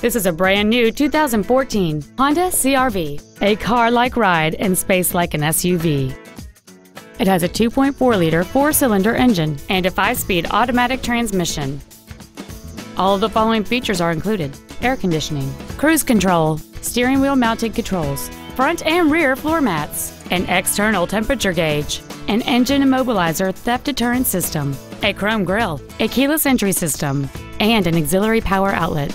This is a brand new 2014 Honda CRV, a car-like ride and space like an SUV. It has a 2.4-liter four-cylinder engine and a five-speed automatic transmission. All of the following features are included. Air conditioning, cruise control, steering wheel mounted controls, front and rear floor mats, an external temperature gauge, an engine immobilizer theft deterrent system, a chrome grille, a keyless entry system, and an auxiliary power outlet.